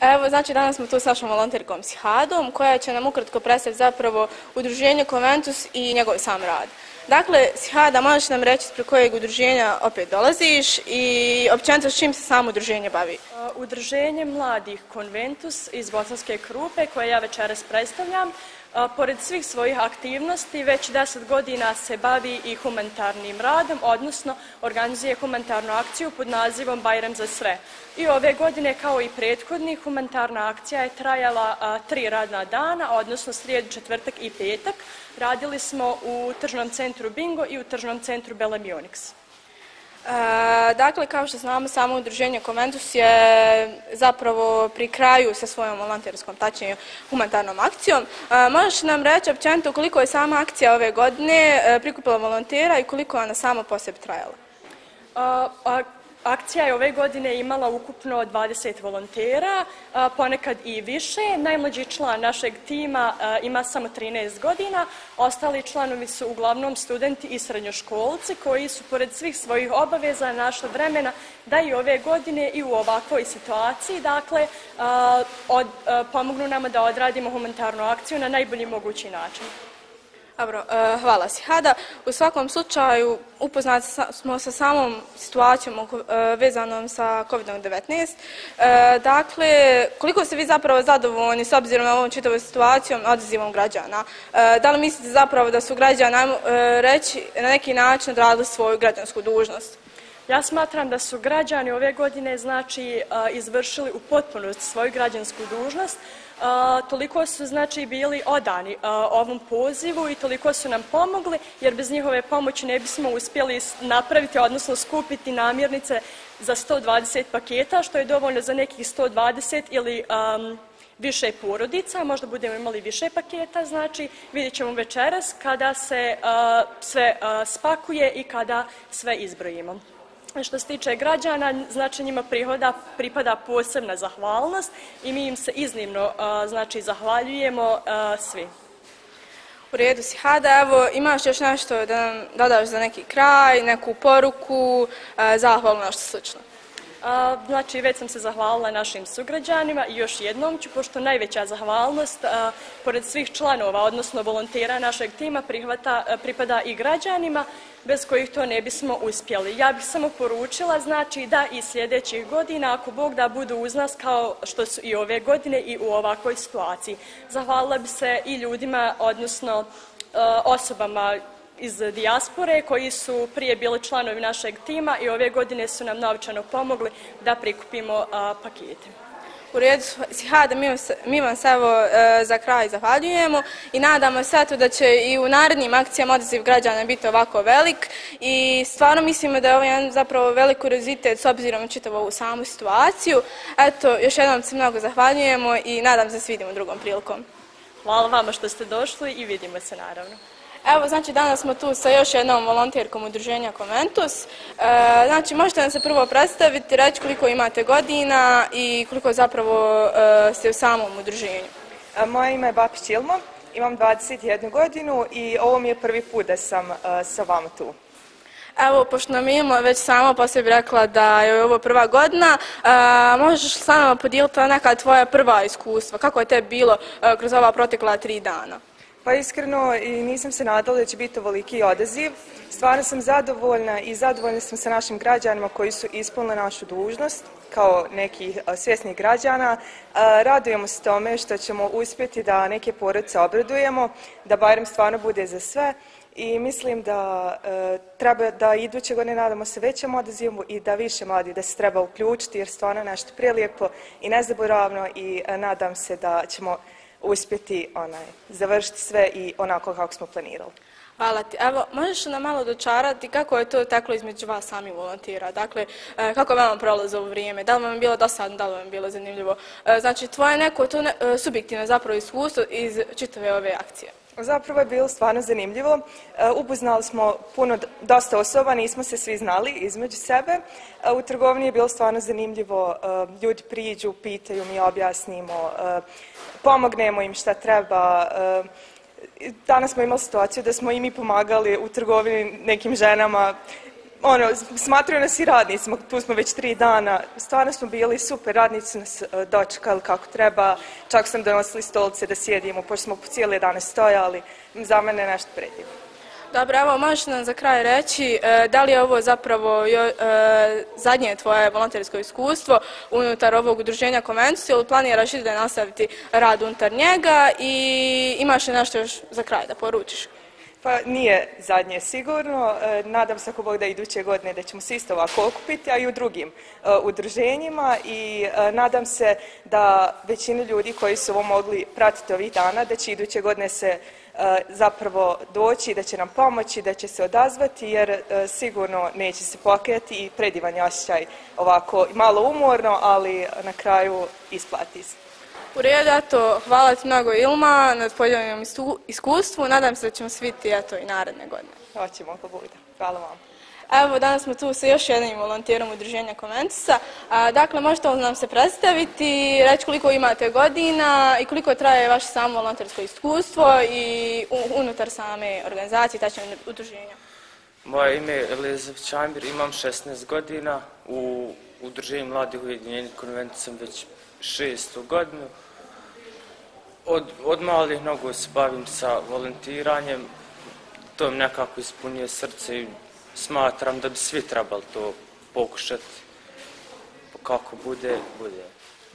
Evo, znači danas smo tu s našom volonterkom Sihadom koja će nam ukratko predstaviti zapravo udruženje Konventus i njegov sam rad. Dakle, Sihada, možeš nam reći pre kojeg udruženja opet dolaziš i općenito s čim se samo udruženje bavi? Udruženje mladih Konventus iz Bosanske Krupe koje ja večeras predstavljam Pored svih svojih aktivnosti, već deset godina se bavi i humanitarnim radom, odnosno organizuje humanitarnu akciju pod nazivom Bajrem za sve. I ove godine, kao i prethodni, humanitarna akcija je trajala tri radna dana, odnosno srijedu, četvrtak i petak. Radili smo u tržnom centru Bingo i u tržnom centru Belemionix. E, dakle, kao što znamo, samo udruženje Komentus je zapravo pri kraju sa svojom volonterskom, tačnije humanitarnom akcijom. E, možeš nam reći općenito koliko je sama akcija ove godine e, prikupila volontera i koliko ona sama po sebi trajala? Akcija je ove godine imala ukupno 20 volontera, ponekad i više. Najmlađi član našeg tima ima samo 13 godina, ostali članovi su uglavnom studenti i srednjoškolci koji su pored svih svojih obaveza našla vremena da i ove godine i u ovakvoj situaciji dakle pomognu nama da odradimo humanitarnu akciju na najbolji mogući način. Dobro, e, hvala si Hada. U svakom slučaju upoznati smo sa samom situacijom e, vezanom sa COVID-19. E, dakle, koliko ste vi zapravo zadovoljni s obzirom na ovom čitavom situacijom odazivom građana? Da li mislite zapravo da su građani, reći, na neki način odradili svoju građansku dužnost? Ja smatram da su građani ove godine znači izvršili u potpunosti svoju građansku dužnost, toliko su znači bili odani ovom pozivu i toliko su nam pomogli jer bez njihove pomoći ne bismo uspjeli napraviti odnosno skupiti namirnice za 120 paketa što je dovoljno za nekih 120 ili više porodica, možda budemo imali više paketa, znači vidjet ćemo večeras kada se sve spakuje i kada sve izbrojimo. Što se tiče građana, znači njima prihoda pripada posebna zahvalnost i mi im se iznimno znači zahvaljujemo svi. U redu si. Hada, evo, imaš još nešto da nam dodaš za neki kraj, neku poruku, zahvalu, nešto slično? Znači, već sam se zahvalila našim sugrađanima i još jednom ću, pošto najveća zahvalnost, pored svih članova, odnosno volontera našeg tima, pripada i građanima, bez kojih to ne bismo uspjeli. Ja bih samo poručila, znači, da i sljedećih godina, ako Bog da budu uz nas kao što su i ove godine i u ovakvoj situaciji. Zahvalila bi se i ljudima, odnosno osobama iz dijaspore koji su prije bili članovi našeg tima i ove godine su nam novčano pomogli da prikupimo pakete. U redu, Sihada, mi vam se evo e, za kraj zahvaljujemo i nadamo se da će i u narednim akcijama odaziv građana biti ovako velik i stvarno mislimo da je ovo jedan zapravo velik kurizitet s obzirom na čitavu ovu samu situaciju. Eto, još jednom se mnogo zahvaljujemo i nadam se da se vidimo drugom prilikom. Hvala vama što ste došli i vidimo se naravno. Evo, znači danas smo tu sa još jednom volonterkom udruženja Komentus. E, znači, možete nam se prvo predstaviti, reći koliko imate godina i koliko zapravo e, ste u samom udruženju. E, moje ime je Bapić Ilmo, imam 21 godinu i ovo mi je prvi put da sam sa vama tu. Evo, pošto nam imamo već samo pa bi rekla da je ovo prva godina, možeš s nama podijeliti neka tvoja prva iskustva, kako je te bilo kroz ova protekla tri dana? Pa iskreno i nisam se nadala da će biti ovoliki odaziv. Stvarno sam zadovoljna i zadovoljna sam sa našim građanima koji su ispunili našu dužnost kao nekih svjesnih građana. Radujemo se tome što ćemo uspjeti da neke porodice obradujemo, da barem stvarno bude za sve i mislim da e, treba da iduće godine nadamo se većem odazivu i da više mladi da se treba uključiti jer stvarno nešto prilijepo i nezaboravno i e, nadam se da ćemo uspjeti onaj, završiti sve i onako kako smo planirali. Hvala ti. Evo, možeš nam malo dočarati kako je to teklo između vas sami volontira? Dakle, e, kako je vama prolazi ovo vrijeme? Da li vam je bilo dosadno, da li vam je bilo zanimljivo? E, znači, tvoje neko to e, subjektivno zapravo iskustvo iz čitave ove akcije. Zapravo je bilo stvarno zanimljivo. Upoznali smo puno, dosta osoba, nismo se svi znali između sebe. U trgovini je bilo stvarno zanimljivo. Ljudi priđu, pitaju, mi objasnimo, pomognemo im šta treba. Danas smo imali situaciju da smo i mi pomagali u trgovini nekim ženama. Ono, smatraju nas i radnicima, tu smo već tri dana, stvarno smo bili super, radnici nas e, dočekali kako treba, čak sam donosili stolice da sjedimo, pošto smo cijele dane stojali, za mene je nešto predivno. Dobro, evo možeš nam za kraj reći e, da li je ovo zapravo e, zadnje tvoje volontersko iskustvo unutar ovog udruženja Konventus ili planiraš i da nastaviti rad unutar njega i imaš li nešto još za kraj da poručiš? Pa nije zadnje sigurno. E, nadam se ako Bog da iduće godine da ćemo se isto ovako okupiti, a i u drugim udruženjima i nadam se da većina ljudi koji su ovo mogli pratiti ovih dana, da će iduće godine se zapravo doći, da će nam pomoći, da će se odazvati jer sigurno neće se pokajati i predivan je osjećaj ovako malo umorno, ali na kraju isplati se. U redu, eto, hvala ti mnogo Ilma na podijeljenom iskustvu. Nadam se da ćemo svi ti, eto, i naredne godine. Hoćemo, ako bude. Hvala vam. Evo, danas smo tu sa još jednim volonterom udruženja Konventusa. Dakle, možete nam se predstaviti, reći koliko imate godina i koliko traje vaše samo volontersko iskustvo i unutar same organizacije, tačno udruženja? Moje ime je Elizav Čambir, imam 16 godina. U udruženju Mladih ujedinjenih konvencija sam već šestu godinu. Od, od malih nogu se bavim sa volontiranjem, to mi nekako ispunjuje srce i smatram da bi svi trebali to pokušati. Kako bude, bude.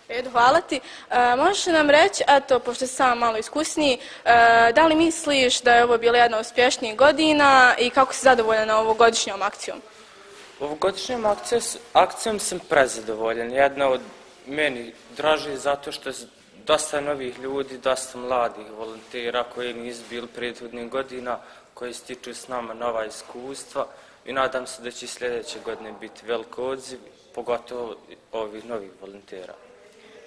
Edo, hvala ti. E, možeš nam reći, eto, pošto sam malo iskusniji, e, da li misliš da je ovo bila jedna uspješnijih godina i kako si zadovoljan ovogodišnjom akcijom? Ovogodišnjom akcijom, akcijom sam prezadovoljan. Jedna od meni draži zato što je dosta novih ljudi, dosta mladih volontera koji nisu bili prethodnih godina, koji stiču s nama nova iskustva i nadam se da će sljedeće godine biti veliko odziv, pogotovo ovih novih volontera.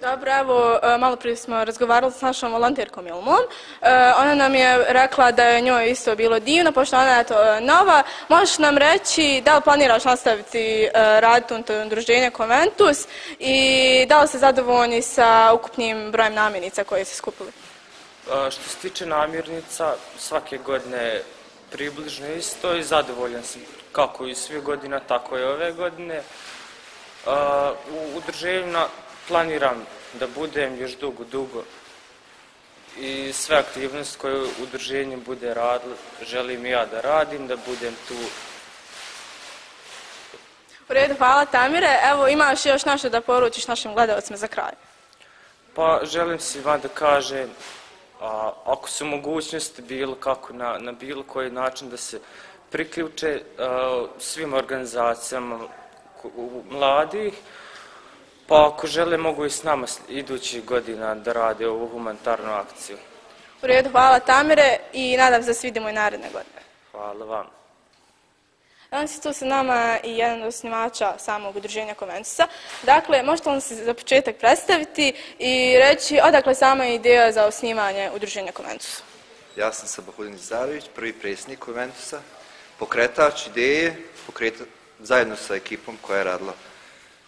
Dobro, evo, e, malo prije smo razgovarali s našom volonterkom Ilmom. E, ona nam je rekla da je njoj isto bilo divno, pošto ona je to e, nova. Možeš nam reći da li planiraš nastaviti raditi unutar udruženja Konventus i da li ste zadovoljni sa ukupnim brojem namirnica koje ste skupili? Što se tiče namirnica, svake godine približno isto i zadovoljan sam kako i svih godina, tako i ove godine. U udruženju planiram da budem još dugo, dugo i sve aktivnosti koje udruženje bude radilo, želim ja da radim, da budem tu. U redu, hvala Tamire. Evo imaš još nešto da poručiš našim gledalcima za kraj. Pa želim svima da kažem, a, ako su mogućnosti bilo kako na, na bilo koji način da se priključe a, svim organizacijama mladih, pa ako žele mogu i s nama idućih godina da rade ovu humanitarnu akciju. U redu, hvala Tamire i nadam se da se vidimo i naredne godine. Hvala vam. Danas je tu sa nama i jedan od osnivača samog udruženja Konventusa. Dakle, možete li se za početak predstaviti i reći odakle sama ideja za osnivanje udruženja Konventusa? Ja sam Sabahudin Zarović, prvi predsjednik Konventusa, pokretač ideje, zajedno sa ekipom koja je radila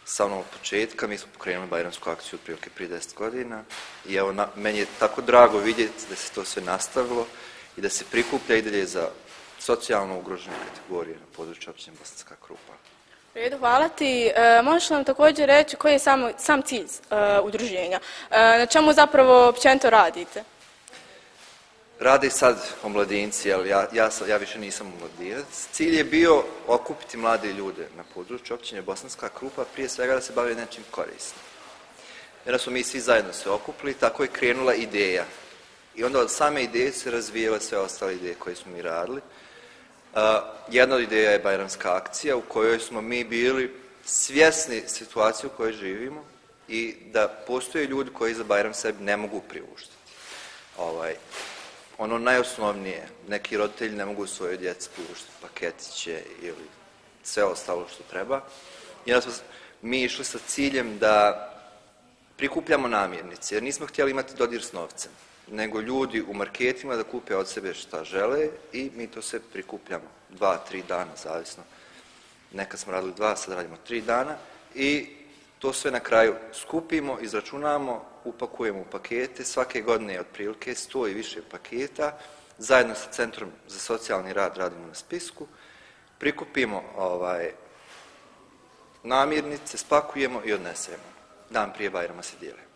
sa onog početka. Mi smo pokrenuli Bajramsku akciju otprilike prije 10 godina i evo, na, meni je tako drago vidjeti da se to sve nastavilo i da se prikuplja i dalje za socijalno ugrožene kategorije na području općine Bosanska Krupa. Redu, hvala ti. E, možeš nam također reći koji je sam, sam cilj e, udruženja? E, na čemu zapravo općenito radite? Rade sad omladinci, ali ja, ja, ja više nisam omladinac. Cilj je bio okupiti mlade ljude na području općine Bosanska Krupa, prije svega da se bave nečim korisnim. Jer smo mi svi zajedno se okupili, tako je krenula ideja. I onda od same ideje se razvijele sve ostale ideje koje smo mi radili. Uh, jedna od ideja je Bajramska akcija u kojoj smo mi bili svjesni situacije u kojoj živimo i da postoje ljudi koji za Bajram sebi ne mogu priuštiti. Ovaj, ono najosnovnije, neki roditelji ne mogu svojoj djeci priuštiti paketiće ili sve ostalo što treba. I onda smo mi išli sa ciljem da prikupljamo namirnice, jer nismo htjeli imati dodir s novcem, nego ljudi u marketima da kupe od sebe šta žele i mi to sve prikupljamo dva, tri dana, zavisno. Nekad smo radili dva, sad radimo tri dana i to sve na kraju skupimo, izračunamo, upakujemo u pakete, svake godine je otprilike 100 i više paketa, zajedno sa Centrom za socijalni rad radimo na spisku prikupimo ovaj, namirnice, spakujemo i odnesemo. Dan prije Bajrama se dijele.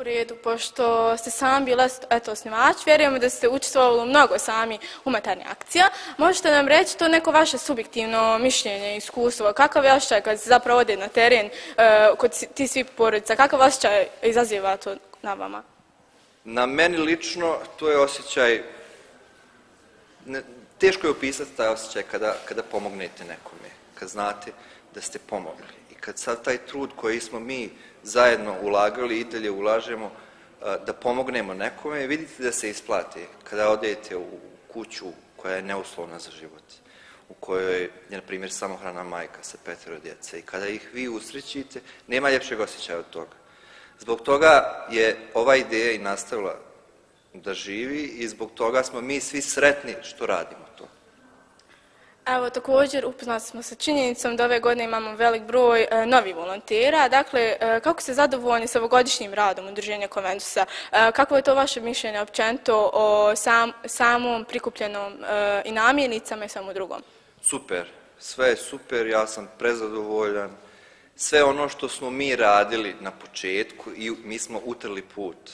U redu, pošto ste sami bili eto, osnivač, vjerujemo da ste učestvovali mnogo sami humanitarnih akcija. Možete nam reći to neko vaše subjektivno mišljenje, iskustvo, kakav je osjećaj kad se zapravo ode na teren uh, kod ti svi porodica, kakav osjećaj izaziva to na vama? Na meni lično to je osjećaj, ne, teško je opisati taj osjećaj kada, kada pomognete nekome, kad znate da ste pomogli. I kad sad taj trud koji smo mi zajedno ulagali i dalje ulažemo da pomognemo nekome, vidite da se isplati kada odete u kuću koja je neuslovna za život, u kojoj je, na primjer, samohrana majka sa petero djece i kada ih vi usrećite, nema ljepšeg osjećaja od toga. Zbog toga je ova ideja i nastavila da živi i zbog toga smo mi svi sretni što radimo to. Evo, također upoznati smo sa činjenicom da ove godine imamo velik broj e, novih volontera. Dakle, e, kako ste zadovoljni sa ovogodišnjim radom Udruženja Konventusa? E, kako je to vaše mišljenje općenito o sam, samom prikupljenom e, i namirnicama i samo drugom? Super, sve je super, ja sam prezadovoljan. Sve ono što smo mi radili na početku i mi smo utrli put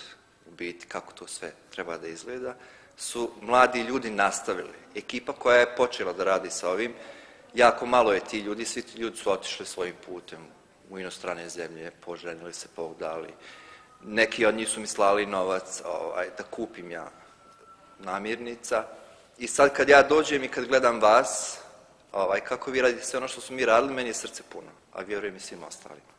u biti kako to sve treba da izgleda, su mladi ljudi nastavili. Ekipa koja je počela da radi sa ovim, jako malo je ti ljudi, svi ti ljudi su otišli svojim putem u inostrane zemlje, poženili se, dali. Neki od njih su mi slali novac ovaj, da kupim ja namirnica. I sad kad ja dođem i kad gledam vas, ovaj, kako vi radite sve ono što su mi radili, meni je srce puno, a vjerujem i svim ostalima.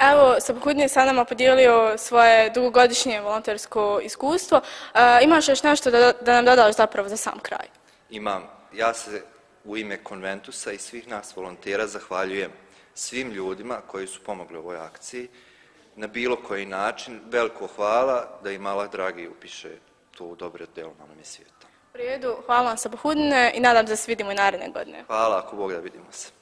Evo, Sabahudin je sa nama podijelio svoje dugogodišnje volontersko iskustvo. E, imaš još nešto da, da nam dodaš zapravo za sam kraj? Imam. Ja se u ime Konventusa i svih nas volontera zahvaljujem svim ljudima koji su pomogli u ovoj akciji. Na bilo koji način, veliko hvala da im Allah dragi upiše to u dobre delo na onom svijeta. U redu, hvala vam Sabahudine i nadam da se vidimo i naredne godine. Hvala, ako Bog da vidimo se.